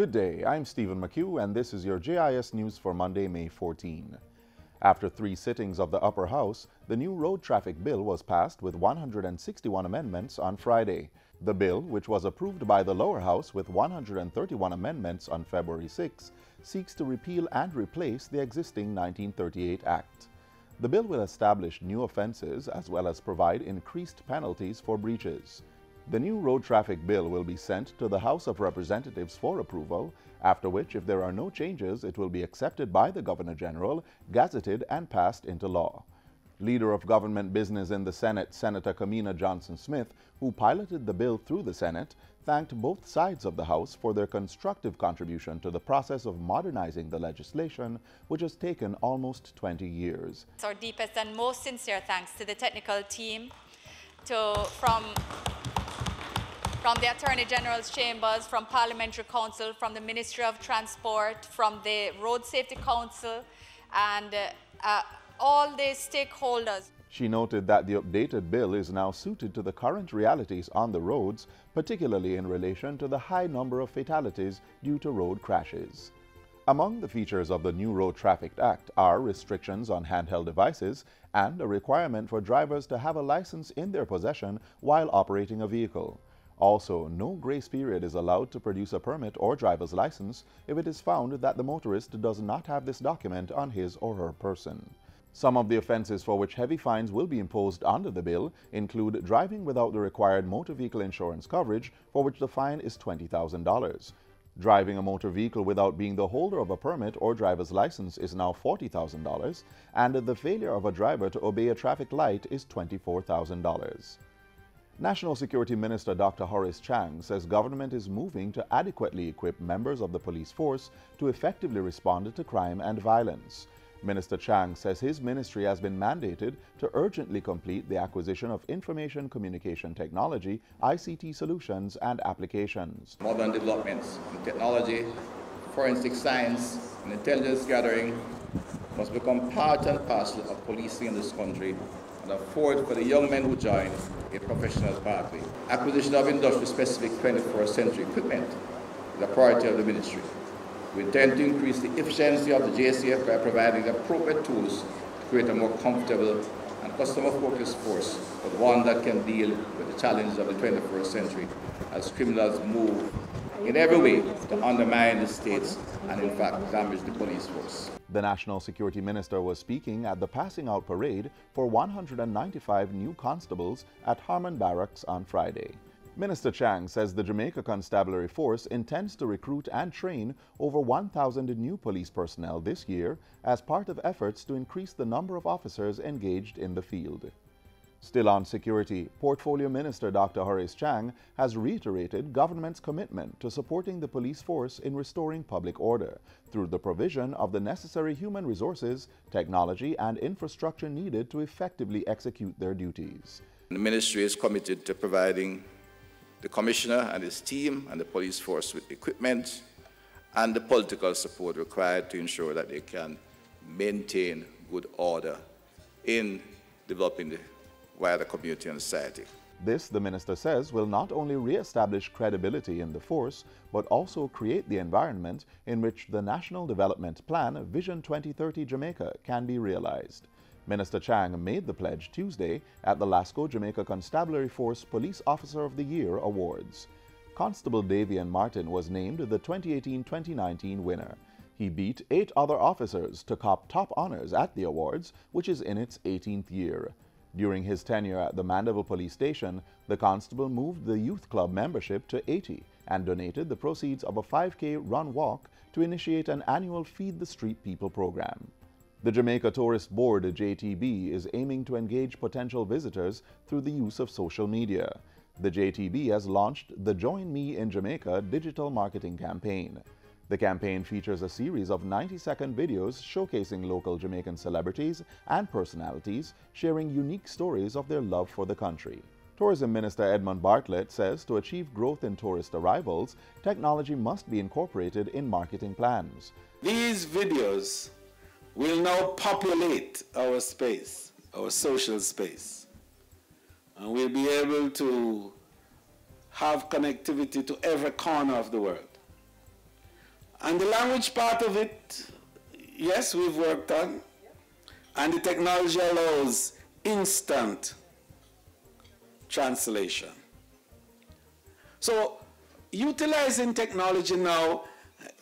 Good day, I'm Stephen McHugh, and this is your JIS News for Monday, May 14. After three sittings of the Upper House, the new road traffic bill was passed with 161 amendments on Friday. The bill, which was approved by the lower house with 131 amendments on February 6, seeks to repeal and replace the existing 1938 Act. The bill will establish new offenses as well as provide increased penalties for breaches. The new road traffic bill will be sent to the House of Representatives for approval, after which, if there are no changes, it will be accepted by the Governor General, gazetted, and passed into law. Leader of Government Business in the Senate, Senator Kamina Johnson Smith, who piloted the bill through the Senate, thanked both sides of the House for their constructive contribution to the process of modernizing the legislation, which has taken almost 20 years. Our deepest and most sincere thanks to the technical team, to, from from the Attorney General's chambers, from Parliamentary Counsel, from the Ministry of Transport, from the Road Safety Council, and uh, uh, all the stakeholders. She noted that the updated bill is now suited to the current realities on the roads, particularly in relation to the high number of fatalities due to road crashes. Among the features of the new Road Traffic Act are restrictions on handheld devices and a requirement for drivers to have a license in their possession while operating a vehicle. Also, no grace period is allowed to produce a permit or driver's license if it is found that the motorist does not have this document on his or her person. Some of the offenses for which heavy fines will be imposed under the bill include driving without the required motor vehicle insurance coverage, for which the fine is $20,000. Driving a motor vehicle without being the holder of a permit or driver's license is now $40,000, and the failure of a driver to obey a traffic light is $24,000. National Security Minister Dr. Horace Chang says government is moving to adequately equip members of the police force to effectively respond to crime and violence. Minister Chang says his ministry has been mandated to urgently complete the acquisition of information communication technology, ICT solutions, and applications. Modern developments in technology, forensic science, and intelligence gathering must become part and parcel of policing in this country and afford for the young men who join a professional pathway. Acquisition of industry-specific 21st century equipment is a priority of the ministry. We intend to increase the efficiency of the JCF by providing the appropriate tools to create a more comfortable and customer-focused force, but one that can deal with the challenges of the 21st century as criminals move in every way to undermine the states and in fact damage the police force. The National Security Minister was speaking at the passing out parade for 195 new constables at Harman Barracks on Friday. Minister Chang says the Jamaica Constabulary Force intends to recruit and train over 1,000 new police personnel this year as part of efforts to increase the number of officers engaged in the field. Still on security, Portfolio Minister Dr. Horace Chang has reiterated government's commitment to supporting the police force in restoring public order through the provision of the necessary human resources, technology, and infrastructure needed to effectively execute their duties. The ministry is committed to providing the commissioner and his team and the police force with equipment and the political support required to ensure that they can maintain good order in developing the wider community and society. This, the minister says, will not only re-establish credibility in the force, but also create the environment in which the National Development Plan Vision 2030 Jamaica can be realized. Minister Chang made the pledge Tuesday at the LASCO Jamaica Constabulary Force Police Officer of the Year Awards. Constable Davian Martin was named the 2018-2019 winner. He beat eight other officers to cop top honors at the awards, which is in its 18th year. During his tenure at the Mandeville Police Station, the constable moved the youth club membership to 80 and donated the proceeds of a 5K run walk to initiate an annual Feed the Street People program. The Jamaica Tourist Board, JTB, is aiming to engage potential visitors through the use of social media. The JTB has launched the Join Me in Jamaica digital marketing campaign. The campaign features a series of 90-second videos showcasing local Jamaican celebrities and personalities sharing unique stories of their love for the country. Tourism Minister Edmund Bartlett says to achieve growth in tourist arrivals, technology must be incorporated in marketing plans. These videos will now populate our space, our social space. And we'll be able to have connectivity to every corner of the world. And the language part of it, yes, we've worked on. And the technology allows instant translation. So utilizing technology now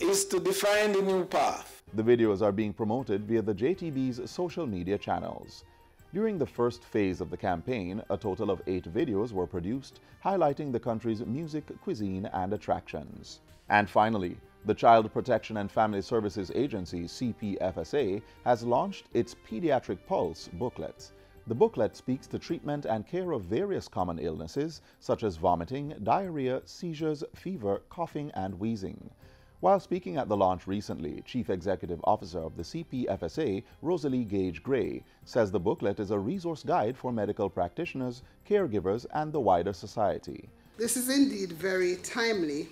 is to define the new path. The videos are being promoted via the JTB's social media channels. During the first phase of the campaign, a total of eight videos were produced highlighting the country's music, cuisine, and attractions. And finally, the Child Protection and Family Services Agency, CPFSA, has launched its Pediatric Pulse booklet. The booklet speaks to treatment and care of various common illnesses such as vomiting, diarrhea, seizures, fever, coughing, and wheezing. While speaking at the launch recently, Chief Executive Officer of the CPFSA, Rosalee Gage Grey, says the booklet is a resource guide for medical practitioners, caregivers, and the wider society. This is indeed very timely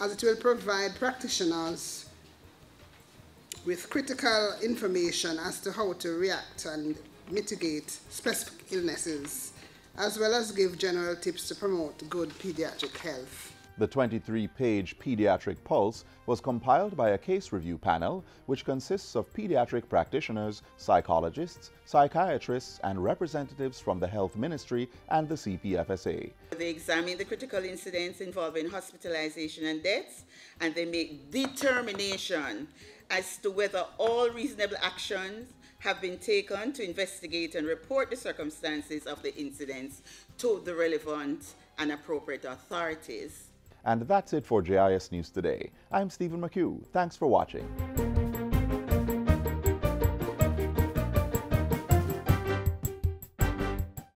as it will provide practitioners with critical information as to how to react and mitigate specific illnesses, as well as give general tips to promote good pediatric health. The 23-page Pediatric Pulse was compiled by a case review panel which consists of pediatric practitioners, psychologists, psychiatrists, and representatives from the Health Ministry and the CPFSA. They examine the critical incidents involving hospitalization and deaths, and they make determination as to whether all reasonable actions have been taken to investigate and report the circumstances of the incidents to the relevant and appropriate authorities. And that's it for JIS News Today. I'm Stephen McHugh. Thanks for watching.